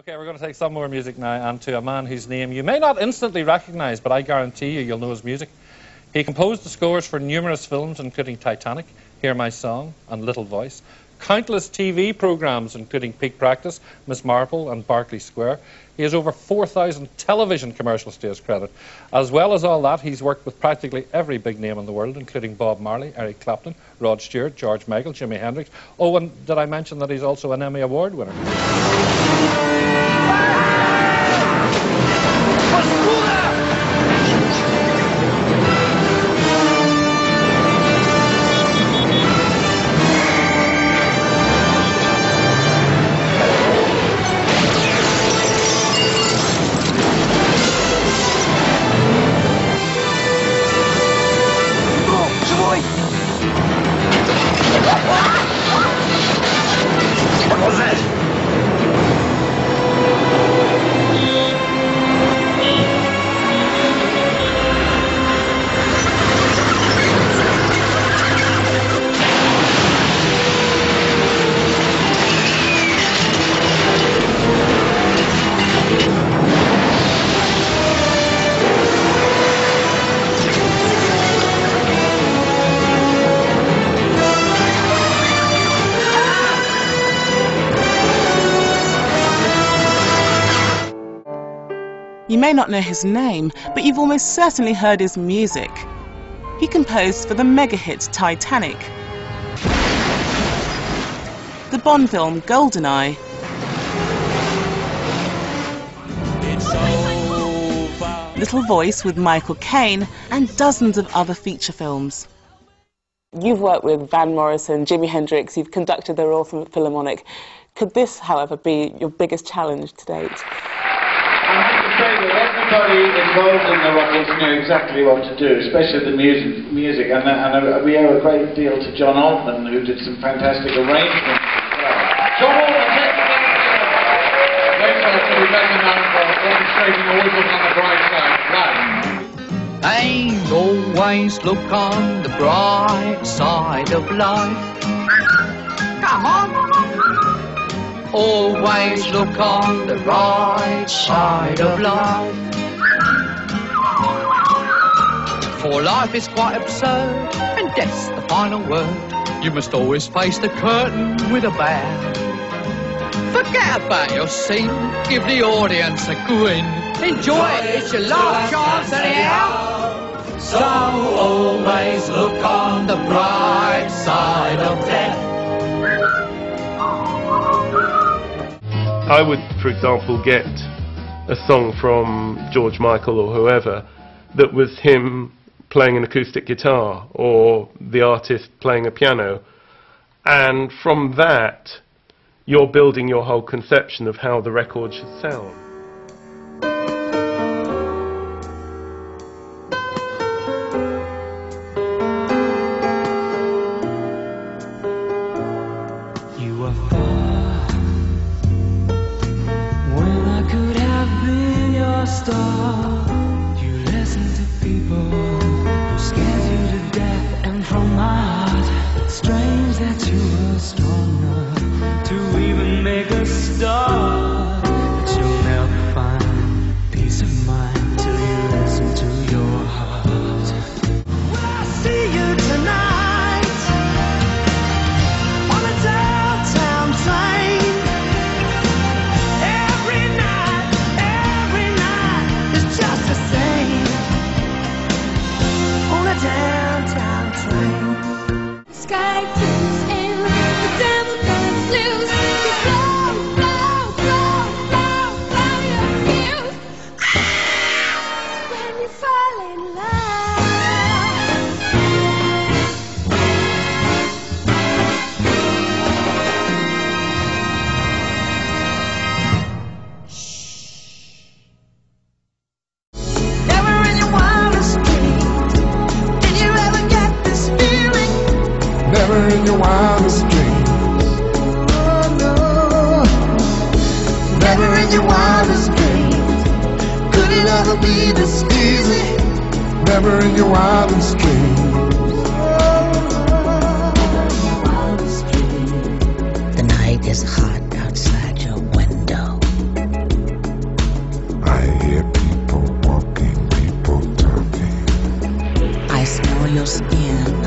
Okay, we're going to take some more music now, and to a man whose name you may not instantly recognize, but I guarantee you, you'll know his music. He composed the scores for numerous films, including Titanic, Hear My Song, and Little Voice, countless TV programs, including Peak Practice, Miss Marple, and Berkeley Square. He has over 4,000 television commercials to his credit. As well as all that, he's worked with practically every big name in the world, including Bob Marley, Eric Clapton, Rod Stewart, George Michael, Jimi Hendrix. Oh, and did I mention that he's also an Emmy Award winner? May not know his name, but you've almost certainly heard his music. He composed for the mega hit Titanic, the Bond film Goldeneye, Little Voice with Michael Caine, and dozens of other feature films. You've worked with Van Morrison, Jimi Hendrix, you've conducted the Royal Philharmonic. Could this, however, be your biggest challenge to date? Say that everybody involved in the Rockets knew exactly what to do, especially the music, music and, uh, and uh, we owe a great deal to John Altman, who did some fantastic arrangements. John Altman, later to be better known for orchestrating Always Look on the Bright Side. And always look on the bright side of life. Come on. Always look on the right side of life. For life is quite absurd, and death's the final word. You must always face the curtain with a bow. Forget about your scene, give the audience a grin. Enjoy it, it's your last chance anyhow. So always look on the bright side of death. I would, for example, get a song from George Michael or whoever that was him playing an acoustic guitar or the artist playing a piano. And from that, you're building your whole conception of how the record should sound. in your wildest dreams. Oh, no. Never in your wildest dreams. Could it ever be this easy? Never in your wildest dreams. The night is hot outside your window. I hear people walking, people talking. I smell your skin.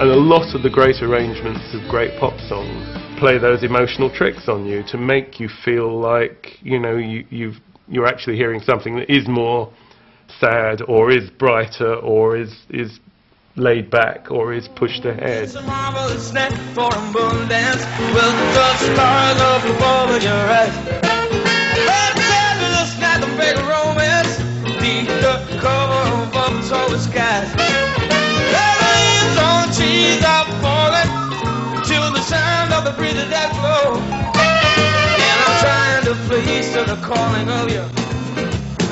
And a lot of the great arrangements of great pop songs play those emotional tricks on you to make you feel like you know you, you've you're actually hearing something that is more sad or is brighter or is is laid back or is pushed ahead. It's a. Trees are falling to the sound of the breeze that flow. And I'm trying to please to the calling of you.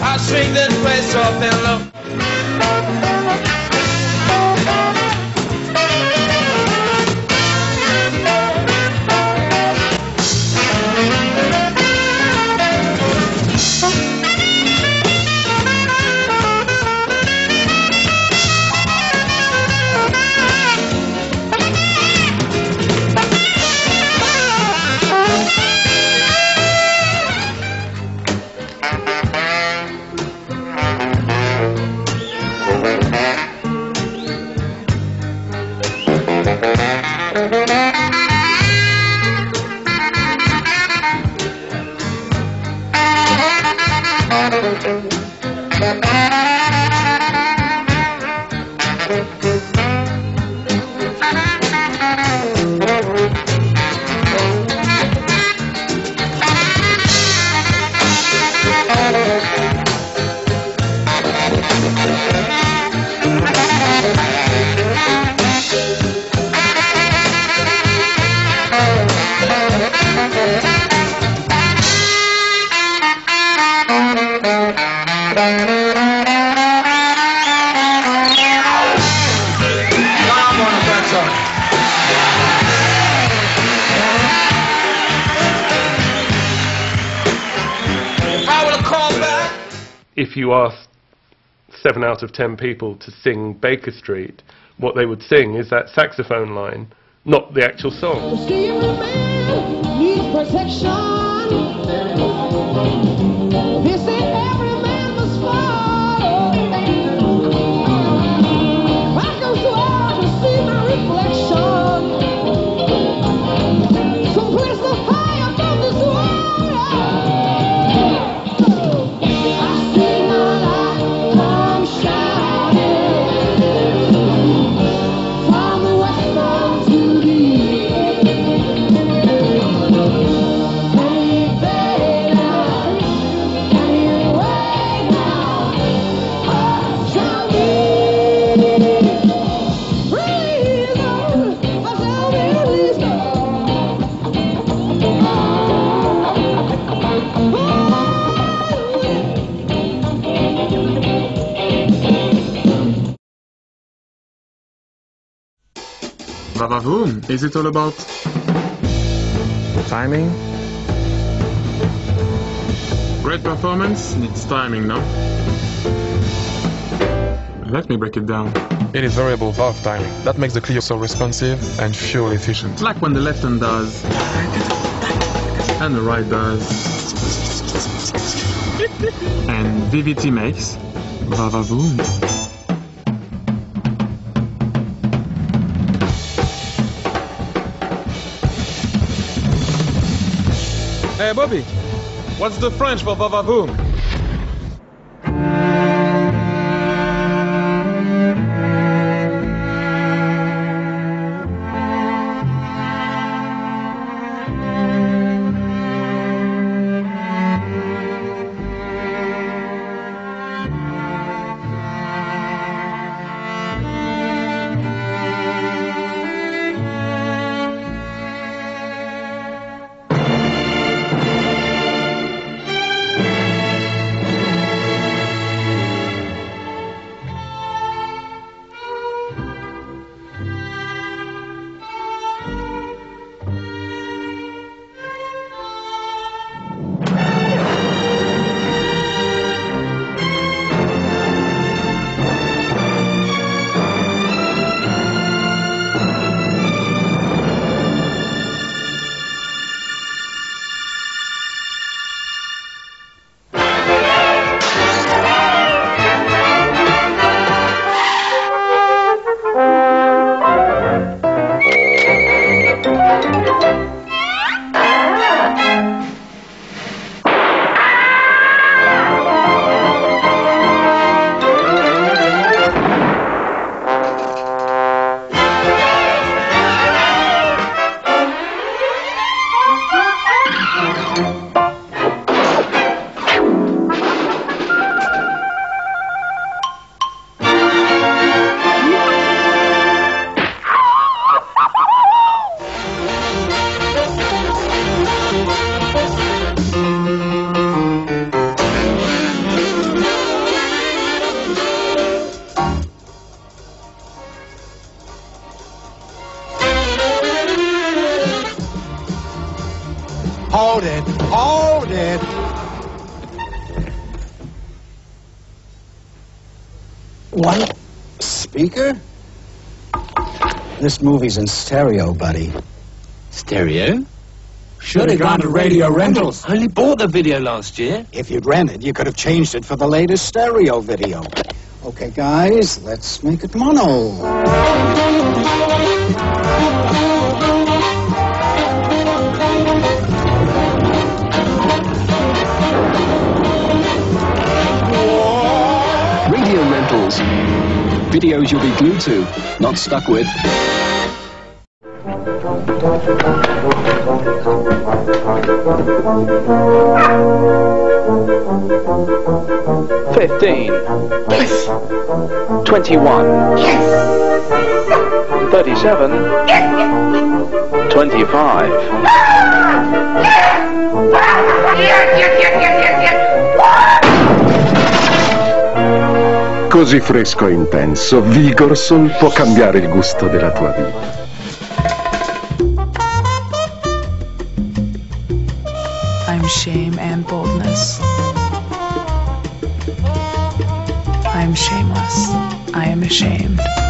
I'll swing this place up and low. Come If you asked seven out of ten people to sing Baker Street, what they would sing is that saxophone line, not the actual song. Vavavoom, is it all about timing? Great performance needs timing, no? Let me break it down. It is variable valve timing. That makes the Clio so responsive and fuel efficient. It's like when the left hand does and the right does. and VVT makes Vavavoom. Hey Bobby, what's the French for vavavoom? This movie's in stereo, buddy. Stereo? Should have gone to radio rentals. I only bought the video last year. If you'd rented, you could have changed it for the latest stereo video. Okay, guys, let's make it mono. Radio rentals. Videos you'll be glued to, not stuck with. Fifteen. Twenty-one. Thirty-seven. Twenty-five. Così fresco e intenso, Vigorson può cambiare il gusto della tua vita. And boldness. I am shameless. I am ashamed.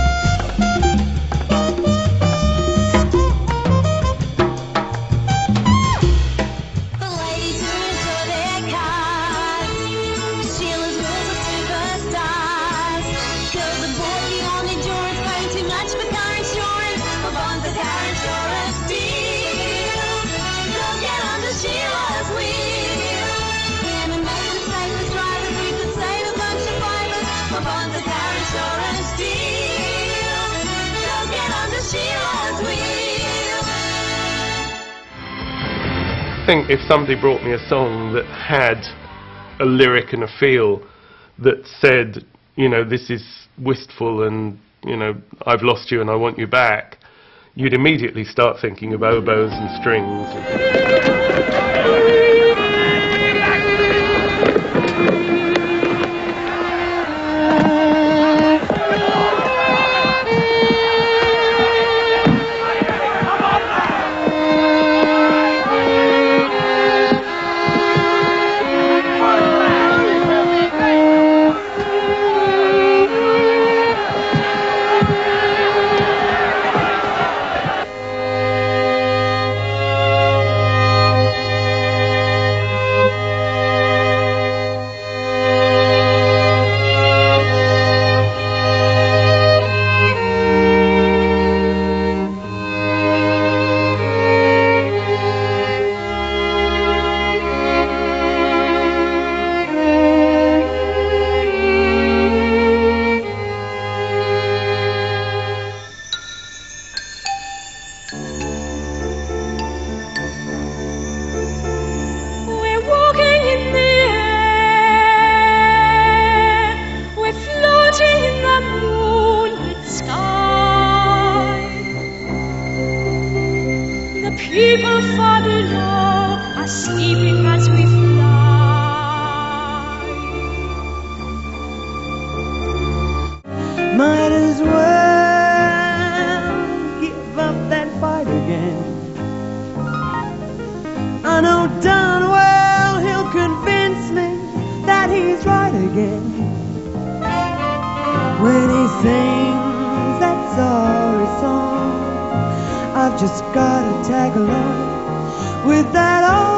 Think if somebody brought me a song that had a lyric and a feel that said, you know, this is wistful and, you know, I've lost you and I want you back, you'd immediately start thinking of oboes and strings. Might as well give up that fight again. I know darn well he'll convince me that he's right again. When he sings that sorry song, I've just gotta tag along with that old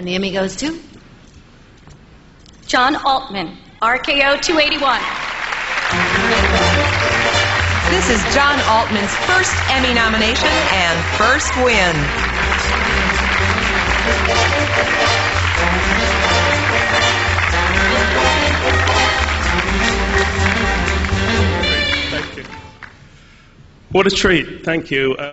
And the Emmy goes to? John Altman, RKO 281. This is John Altman's first Emmy nomination and first win. Thank you. What a treat. Thank you. Uh